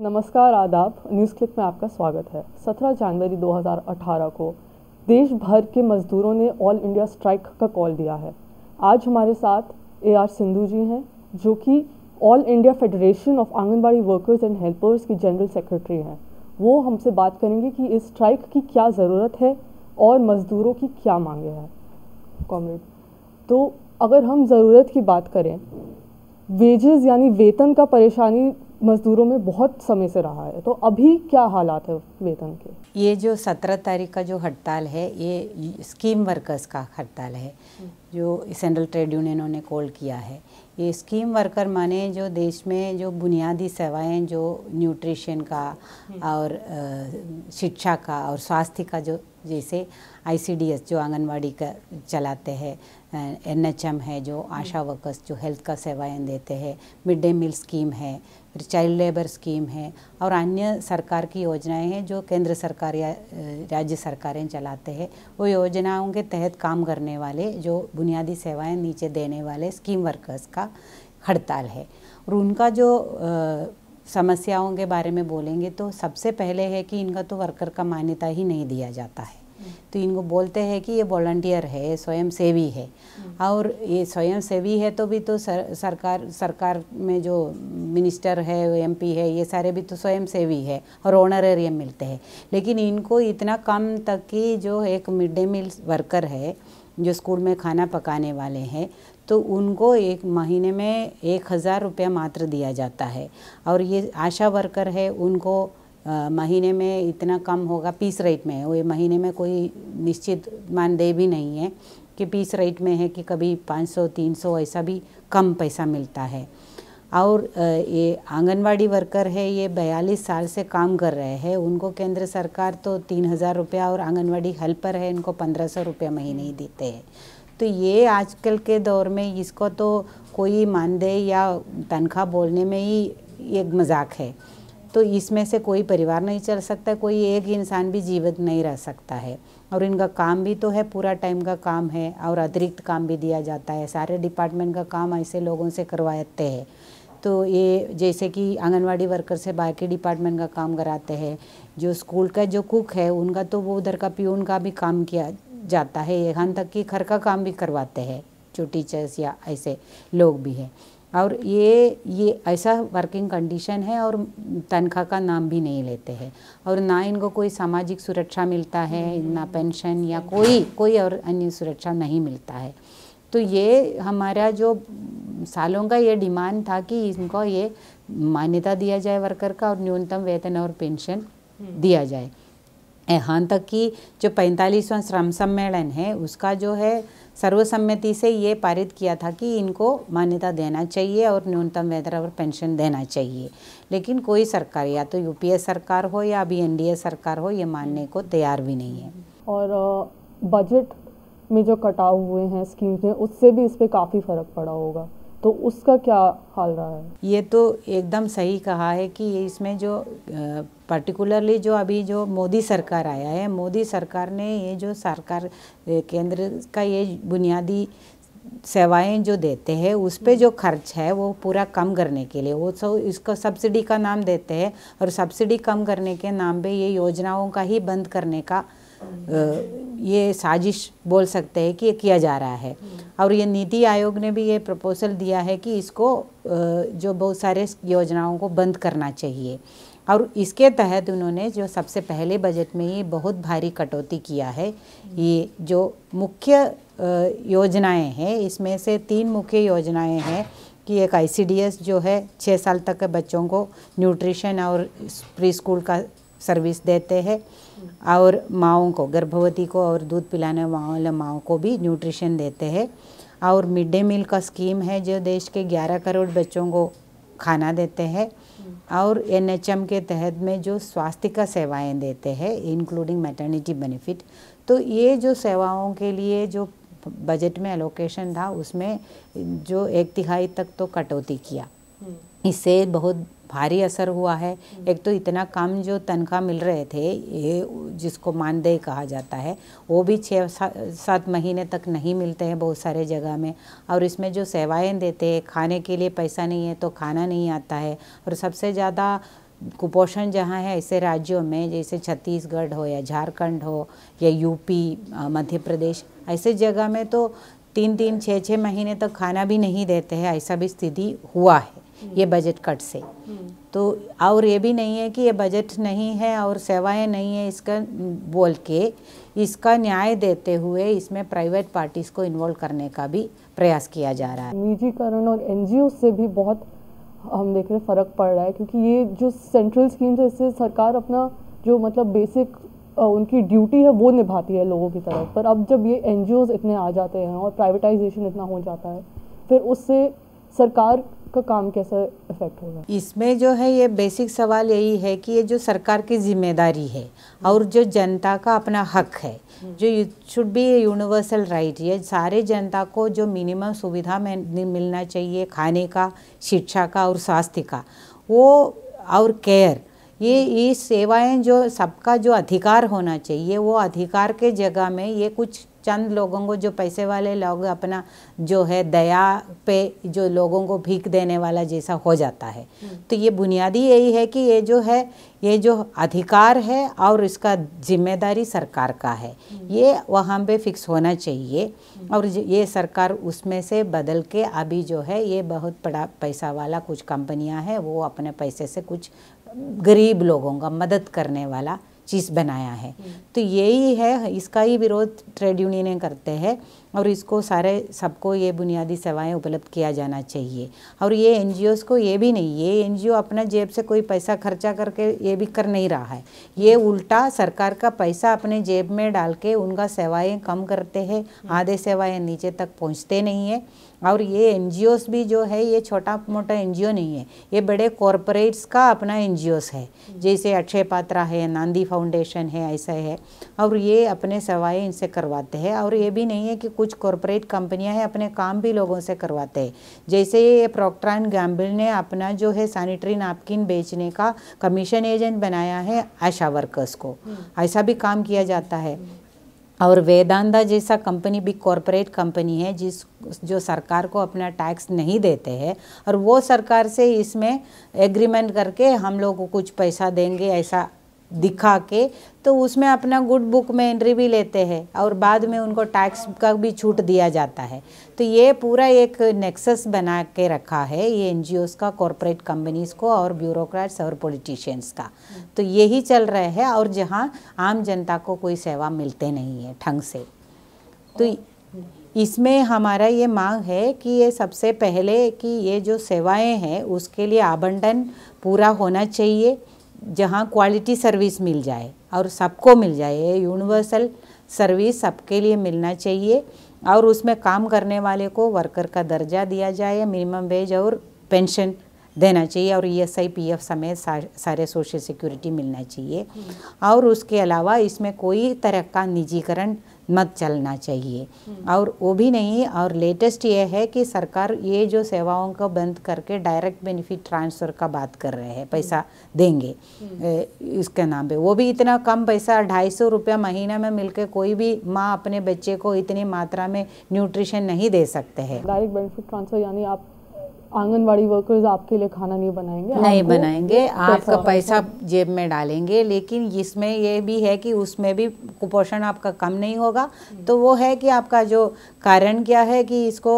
नमस्कार आदाब, news click में आपका स्वागत है। 17 जनवरी 2018 को देश भर के मज़दूरों ने ऑल इंडिया स्ट्राइक का कॉल दिया है। आज हमारे साथ ए आर सिंधु जी हैं, जो कि all India federation of anganwadi workers and helpers की जनरल सेक्रेटरी हैं। वो हमसे बात करेंगे कि इस स्ट्राइक की क्या ज़रूरत है और मज़दूरों की क्या मांगे हैं। कॉमरेड तो अगर हम ज़रूरत की बात करें, वेजेस यानी वेतन का परेशानी मज़दूरों में बहुत समय से रहा है। तो अभी क्या हालात है वेतन के? ये जो सत्रह तारीख का जो हड़ताल है, ये स्कीम वर्कर्स का हड़ताल है, जो सेंट्रल ट्रेड यूनियनों ने कॉल किया है। ये स्कीम वर्कर माने जो देश में जो बुनियादी सेवाएँ, जो न्यूट्रिशन का और शिक्षा का और स्वास्थ्य का जो, जैसे आईसीडीएस जो आंगनवाड़ी का चलाते हैं एनएचएम है जो आशा वर्कर्स जो हेल्थ का सेवाएँ देते हैं, मिड डे मील स्कीम है फिर चाइल्ड लेबर स्कीम है और अन्य सरकार की योजनाएँ हैं जो केंद्र सरकार या राज्य सरकारें चलाते हैं। वो योजनाओं के तहत काम करने वाले, जो बुनियादी सेवाएँ नीचे देने वाले स्कीम वर्कर्स का हड़ताल है। और उनका जो समस्याओं के बारे में बोलेंगे तो सबसे पहले है कि इनका तो वर्कर का मान्यता ही नहीं दिया जाता है। तो इनको बोलते हैं कि ये वॉल्टियर है स्वयं सेवी है। और ये स्वयं सेवी है तो भी तो सर, सरकार सरकार में जो मिनिस्टर है एमपी है ये सारे भी तो स्वयं सेवी है और ऑनरेरियम मिलते हैं। लेकिन इनको इतना कम तक कि जो एक मिड डे मील वर्कर है जो स्कूल में खाना पकाने वाले हैं तो उनको एक महीने में एक हज़ार रुपया मात्र दिया जाता है। और ये आशा वर्कर है उनको महीने में इतना कम होगा, पीस रेट में वो महीने में कोई निश्चित मानदेय भी नहीं है कि पीस रेट में है कि कभी 500 300 ऐसा भी कम पैसा मिलता है। और ये आंगनवाड़ी वर्कर है, ये बयालीस साल से काम कर रहे हैं। उनको केंद्र सरकार तो तीन हज़ार रुपया और आंगनवाड़ी हेल्पर है, इनको पंद्रह सौ रुपया महीने ही देते हैं। तो ये आजकल के दौर में इसको तो कोई मानदेय या तनख्वाह बोलने में ही एक मज़ाक है। तो इसमें से कोई परिवार नहीं चल सकता, कोई एक इंसान भी जीवित नहीं रह सकता है। और इनका काम भी तो है, पूरा टाइम का काम है, और अतिरिक्त काम भी दिया जाता है। सारे डिपार्टमेंट का काम ऐसे लोगों से करवाते हैं। तो ये जैसे कि आंगनवाड़ी वर्कर से बाकी डिपार्टमेंट का काम कराते हैं। जो स्कूल का जो कुक है, उनका तो वो उधर का प्यून का भी काम किया जाता है। यहाँ तक कि घर का काम भी करवाते हैं। जो टीचर्स या ऐसे लोग भी हैं। और ये ये ऐसा वर्किंग कंडीशन है और तनख्वाह का नाम भी नहीं लेते हैं। और ना इनको कोई सामाजिक सुरक्षा मिलता है ना पेंशन या कोई कोई और अन्य सुरक्षा नहीं मिलता है। तो ये हमारा जो सालों का ये डिमांड था कि इनको ये मान्यता दिया जाए वर्कर का और न्यूनतम वेतन और पेंशन दिया जाए। यहाँ तक कि जो पैंतालीसवां श्रम सम्मेलन है, उसका जो है सर्वसम्मति से ये पारित किया था कि इनको मान्यता देना चाहिए और न्यूनतम वेतन और पेंशन देना चाहिए। लेकिन कोई सरकार, या तो यूपीए सरकार हो या अभी एनडीए सरकार हो, ये मानने को तैयार भी नहीं है। और बजट में जो कटाव हुए हैं, स्कीम्स में उससे भी इस पर काफ़ी फ़र्क पड़ा होगा। तो उसका क्या हाल रहा है? ये तो एकदम सही कहा है कि इसमें जो पर्टिकुलरली जो अभी जो मोदी सरकार आया है, मोदी सरकार ने ये जो सरकार केंद्र का ये बुनियादी सेवाएँ जो देते हैं, उस पर जो खर्च है वो पूरा कम करने के लिए, वो सब इसको सब्सिडी का नाम देते हैं और सब्सिडी कम करने के नाम पे ये योजनाओं का ही बंद करने का ये साजिश बोल सकते हैं कि ये किया जा रहा है। और ये नीति आयोग ने भी ये प्रपोजल दिया है कि इसको जो बहुत सारे योजनाओं को बंद करना चाहिए। और इसके तहत उन्होंने जो सबसे पहले बजट में ही बहुत भारी कटौती किया है ये जो मुख्य योजनाएँ हैं इसमें से तीन मुख्य योजनाएँ हैं कि एक आईसीडीएस जो है छः साल तक के बच्चों को न्यूट्रिशन और प्री स्कूल का सर्विस देते हैं। और माओं को गर्भवती को और दूध पिलाने वाले माओं को भी न्यूट्रिशन देते हैं। और मिड डे मील का स्कीम है जो देश के 11 करोड़ बच्चों को खाना देते हैं। और एनएचएम के तहत में जो स्वास्थ्य का सेवाएँ देते हैं इंक्लूडिंग मैटर्निटी बेनिफिट तो ये जो सेवाओं के लिए जो बजट में एलोकेशन था उसमें जो एक तिहाई तक तो कटौती किया। इससे बहुत भारी असर हुआ है। एक तो इतना कम जो तनख्वाह मिल रहे थे, ये जिसको मानदेय कहा जाता है, वो भी छः सात महीने तक नहीं मिलते हैं बहुत सारे जगह में। और इसमें जो सेवाएँ देते हैं, खाने के लिए पैसा नहीं है तो खाना नहीं आता है। और सबसे ज़्यादा कुपोषण जहाँ है, ऐसे राज्यों में, जैसे छत्तीसगढ़ हो या झारखंड हो या यूपी मध्य प्रदेश, ऐसे जगह में तो तीन तीन छः छः महीने तक खाना भी नहीं देते हैं, ऐसा भी स्थिति हुआ है। ये बजट कट से। तो और ये भी नहीं है कि ये बजट नहीं है और सेवाएँ नहीं है इसका, बोल के इसका न्याय देते हुए इसमें प्राइवेट पार्टीज़ को इन्वॉल्व करने का भी प्रयास किया जा रहा है। निजीकरण और एनजीओ से भी बहुत हम देख रहे फ़र्क पड़ रहा है क्योंकि ये जो सेंट्रल स्कीम्स है, इससे सरकार अपना जो मतलब बेसिक उनकी ड्यूटी है, वो निभाती है लोगों की तरफ़। पर अब जब ये एन इतने आ जाते हैं और प्राइवेटाइजेशन इतना हो जाता है, फिर उससे सरकार का काम कैसा इफ़ेक्ट होगा? इसमें जो है, ये बेसिक सवाल यही है कि ये जो सरकार की ज़िम्मेदारी है और जो जनता का अपना हक है, जो शुड बी यूनिवर्सल राइट ये सारे जनता को जो मिनिमम सुविधा में मिलना चाहिए, खाने का, शिक्षा का और स्वास्थ्य का, वो और केयर ये ये सेवाएँ जो सबका जो अधिकार होना चाहिए वो अधिकार के जगह में ये कुछ चंद लोगों को जो पैसे वाले लोग अपना जो है दया पे जो लोगों को भीख देने वाला जैसा हो जाता है हम्म। तो ये बुनियादी यही है कि ये जो है ये जो अधिकार है और इसका ज़िम्मेदारी सरकार का है हम्म। ये वहाँ पे फिक्स होना चाहिए हम्म। और ये सरकार उसमें से बदल के अभी जो है ये बहुत बड़ा पैसा वाला कुछ कंपनियाँ हैं वो अपने पैसे से कुछ गरीब लोगों का मदद करने वाला चीज़ बनाया है। तो यही है इसका ही विरोध ट्रेड यूनियन करते हैं और इसको सारे सबको ये बुनियादी सेवाएँ उपलब्ध किया जाना चाहिए। और ये एन को ये भी नहीं ये एन अपना जेब से कोई पैसा खर्चा करके ये भी कर नहीं रहा है। ये उल्टा सरकार का पैसा अपने जेब में डाल के उनका सेवाएँ कम करते हैं आधे सेवाएँ नीचे तक पहुँचते नहीं है। और ये एन भी जो है ये छोटा मोटा एन नहीं है। ये बड़े कॉरपोरेट्स का अपना एन है। जैसे अक्षय पात्रा है नांदी फाउंडेशन है ऐसा है। और ये अपने सेवाएँ इनसे करवाते हैं। और ये भी नहीं है कि कुछ कॉरपोरेट कंपनियाँ हैं अपने काम भी लोगों से करवाते हैं। जैसे ये प्रोक्ट्रान गैम्बिल ने अपना जो है सैनिटरी नैपकिन बेचने का कमीशन एजेंट बनाया है आशा वर्कर्स को। हम्म। ऐसा भी काम किया जाता है। और वेदांता जैसा कंपनी भी कॉरपोरेट कंपनी है, जिस, जो सरकार को अपना टैक्स नहीं देते हैं, और वो सरकार से इसमें एग्रीमेंट करके हम लोग को कुछ पैसा देंगे, ऐसा दिखा के तो उसमें अपना गुड बुक में एंट्री भी लेते हैं और बाद में उनको टैक्स का भी छूट दिया जाता है। तो ये पूरा एक नेक्सस बना के रखा है ये एन का कॉरपोरेट कंपनीज़ को और ब्यूरोक्रेट्स और पॉलिटिशियंस का। तो यही चल रहा है और जहाँ आम जनता को कोई सेवा मिलते नहीं है ढंग से। तो इसमें हमारा ये मांग है कि ये सबसे पहले कि ये जो सेवाएँ हैं उसके लिए आवंटन पूरा होना चाहिए। जहाँ क्वालिटी सर्विस मिल जाए और सबको मिल जाए यूनिवर्सल सर्विस सबके लिए मिलना चाहिए और उसमें काम करने वाले को वर्कर का दर्जा दिया जाए मिनिमम वेज और पेंशन देना चाहिए और E S I P F समेत सारे सोशल सिक्योरिटी मिलना चाहिए। और उसके अलावा इसमें कोई तरह का निजीकरण मत चलना चाहिए। और वो भी नहीं, और लेटेस्ट ये है कि सरकार ये जो सेवाओं को बंद करके डायरेक्ट बेनिफिट ट्रांसफ़र का बात कर रहे हैं, पैसा देंगे। इसके नाम पे। वो भी इतना कम पैसा, ढाई सौ रुपया महीना में मिलके कोई भी माँ अपने बच्चे को इतनी मात्रा में न्यूट्रिशन नहीं दे सकते हैं। डायरेक्ट बेनिफिट ट्रांसफ़र यानी आप आंगनवाड़ी वर्कर्स आपके लिए खाना नहीं बनाएँगे? नहीं बनाएँगे। आपका पैसा जेब में डालेंगे लेकिन इसमें ये भी है कि उसमें भी कुपोषण आपका कम नहीं होगा। तो वो है कि आपका जो कारण क्या है कि इसको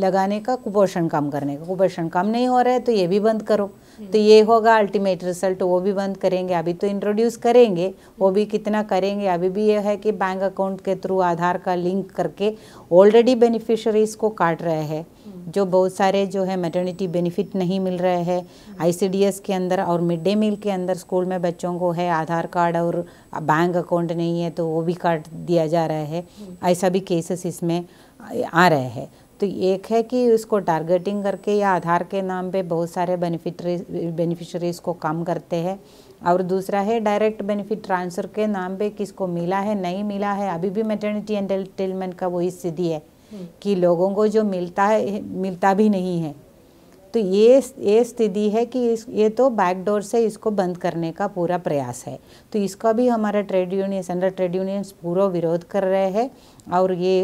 लगाने का कुपोषण कम करने का। कुपोषण कम नहीं हो रहा है तो ये भी बंद करो। तो ये होगा अल्टीमेट रिज़ल्ट वो भी बंद करेंगे, अभी तो इंट्रोड्यूस करेंगे, वो भी कितना करेंगे, अभी भी ये है कि बैंक अकाउंट के थ्रू आधार का लिंक करके ऑलरेडी बेनिफिशरीज को काट रहे हैं, जो बहुत सारे जो है मेटर्निटी बेनिफिट नहीं मिल रहे हैं आईसीडीएस के अंदर और मिड डे मील के अंदर स्कूल में बच्चों को है, आधार कार्ड और बैंक अकाउंट नहीं है तो वो भी काट दिया जा रहा है, ऐसा भी केसेस इसमें आ रहे हैं। तो एक है कि उसको टारगेटिंग करके या आधार के नाम पे बहुत सारे बेनिफिटरी बेनिफिशरीज को कम करते हैं। और दूसरा है डायरेक्ट बेनिफिट ट्रांसफ़र के नाम पे किसको मिला है नहीं मिला है अभी भी मेटर्निटी एंटरटेनमेंट का वही स्थिति है कि लोगों को जो मिलता है मिलता भी नहीं है। तो ये ये स्थिति है कि इस ये तो बैकडोर से इसको बंद करने का पूरा प्रयास है। तो इसका भी हमारा trade union central trade unions पूरा विरोध कर रहे हैं। और ये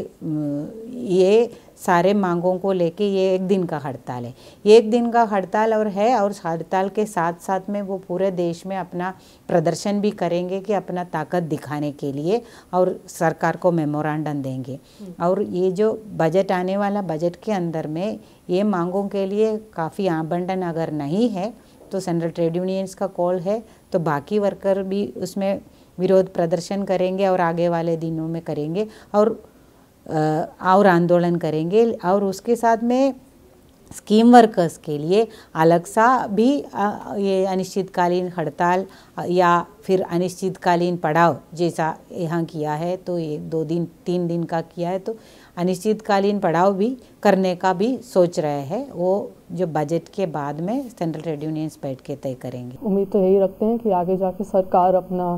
ये सारे मांगों को लेके ये एक दिन का हड़ताल है। ये एक दिन का हड़ताल और है और हड़ताल के साथ साथ में वो पूरे देश में अपना प्रदर्शन भी करेंगे कि अपना ताकत दिखाने के लिए और सरकार को मेमोरेंडम देंगे। और ये जो बजट आने वाला बजट के अंदर में ये मांगों के लिए काफ़ी आवंटन अगर नहीं है तो सेंट्रल ट्रेड यूनियंस का कॉल है तो बाकी वर्कर भी उसमें विरोध प्रदर्शन करेंगे और आगे वाले दिनों में करेंगे। और और आंदोलन करेंगे। और उसके साथ में स्कीम वर्कर्स के लिए अलग सा भी ये अनिश्चितकालीन हड़ताल या फिर अनिश्चितकालीन पड़ाव जैसा यहाँ किया है तो ये दो दिन, तीन दिन का किया है तो अनिश्चितकालीन पड़ाव भी करने का भी सोच रहे हैं। वो जो बजट के बाद में सेंट्रल ट्रेड यूनियंस बैठ के तय करेंगे। उम्मीद तो यही रखते हैं कि आगे जाके सरकार अपना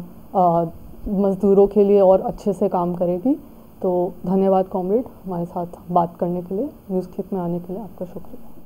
मज़दूरों के लिए और अच्छे से काम करेगी। तो धन्यवाद, कॉमरेड, हमारे साथ बात करने के लिए, न्यूज़ क्लिप में आने के लिए आपका शुक्रिया।